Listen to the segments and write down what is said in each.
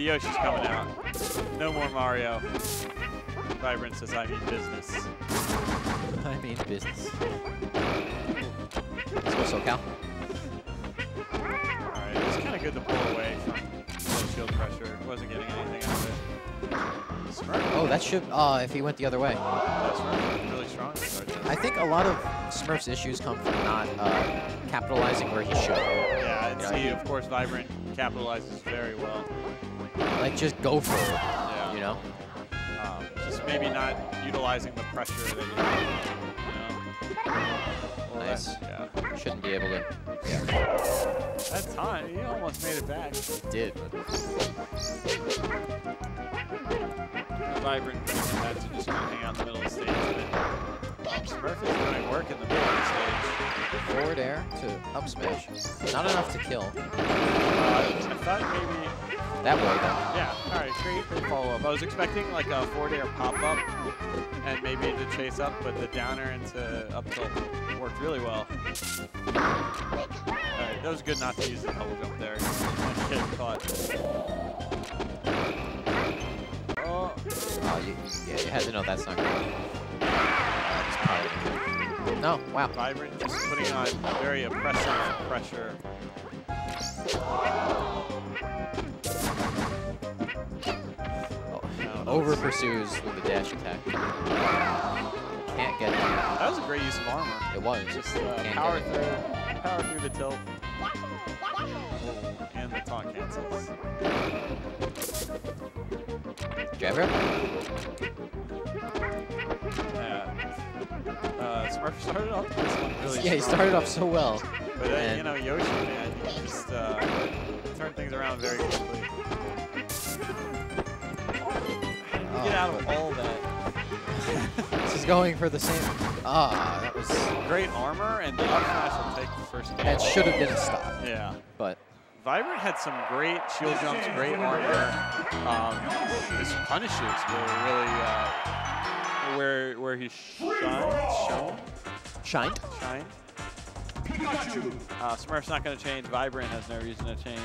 the Yoshi's coming out. No more Mario. Viberant says, I mean business. I mean business. Let's go SoCal. Alright, it was kind of good to pull away from shield pressure. Wasn't getting anything out of it. Smurf. Oh, that should, uh, if he went the other way. Smurf really strong to start this. I think a lot of Smurf's issues come from not uh, capitalizing where he should. Yeah, and Yeah, see, I- of course, Viberant capitalizes very well. Like, just go for it, Yeah. you know? Um, just maybe not utilizing the pressure that you. You know? Nice. that- yeah. Shouldn't be able to. Yeah, That time, he almost made it back. did. But Viberant had to just hang out in the middle of the stage. But Smurf is doing work in the middle of the stage. forward air to up smash. Not enough to kill. Uh, I thought maybe That way, though. Yeah, all right, great, great follow-up. I was expecting like a four-air pop-up and maybe to chase up, but the downer into up tilt worked really well. All right, that was good not to use the double jump there. Kid caught. Oh, Uh, you, yeah, you had to know that's not good. Uh, no, wow. Viberant just putting on very oppressive pressure. Over pursues with the dash attack. Can't get it. That was a great use of armor. It was. Just uh, power through, power through the tilt. And the taunt cancels. Jabber? Yeah. Uh, Smurf started off this one really Yeah, he started off so well. But uh, and- you know, Yoshi, man, he just uh, turned things around very quickly. Out of all that. This is going for the same. Ah, that was. Great armor, and the up smash will take the first game. That should have been a stop, Yeah. but Viberant had some great shield jumps, great armor. Um, his punishes were really uh, where where he shined, shone, shine. shine. Uh, Smurf's not going to change. Viberant has no reason to change.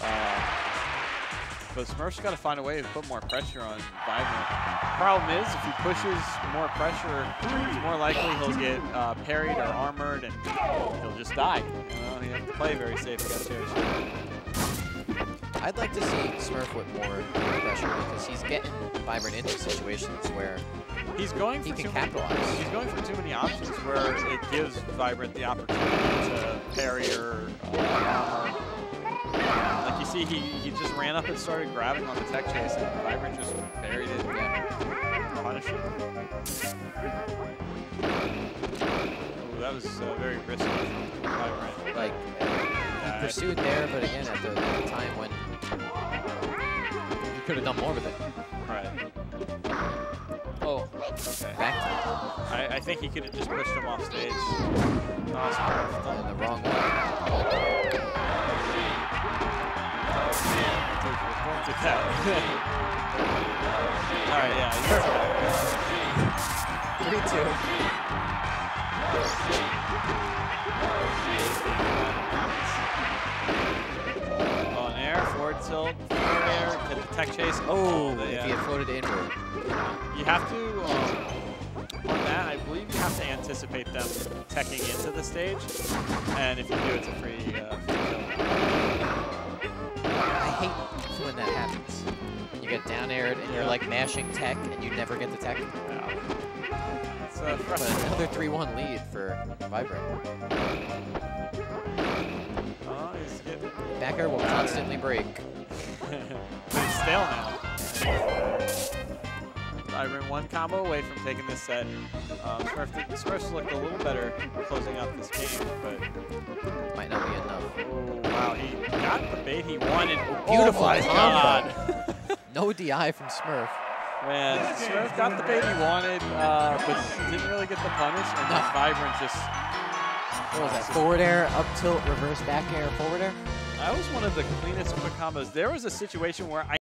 Uh, but Smurf's got to find a way to put more pressure on Viberant. Problem is, if he pushes more pressure, it's more likely he'll get uh, parried or armored, and he'll just die. You know, he has to play very safe against Yoshi. I'd like to see Smurf with more pressure because he's getting Viberant into situations where He's going he for can too many, capitalize. he's going for too many options where it gives Viberant the opportunity to parry or uh, armor. Like you see, he, he just ran up and started grabbing on the tech chase, and Viberant just parried it and punished it. Ooh, that was uh, very risky Viberant. Like, he pursued there, but again, at the, the time when he could have done more with it. Right. Oh, okay. Back I, I think he could have just pushed him off stage. All right, yeah. Three two. On air, forward tilt, forward air, hit the tech chase. Oh, the, If he had uh, floated inward. you have to, um, on that, I believe you have to anticipate them teching into the stage. And if you do, it's a free, uh, free kill. I hate when that happens. You get down aired and you're like mashing tech and you never get the tech. Yeah. It's uh, But frustrating. another 3-1 lead for Viberant. Oh, he's getting Back air will constantly break. but he's stale now. Viberant one combo away from taking this set. Um, Smurf did, Smurfs looked a little better closing out this game, but Might not be enough. oh wow, he got the bait he wanted. Beautiful oh combo. god. No DI from Smurf. Man, Smurf got the bait he wanted, uh, but didn't really get the punish, and No. then Viberant just What was that? Forward air, up tilt, reverse back air, forward air? That was one of the cleanest quick combos. There was a situation where I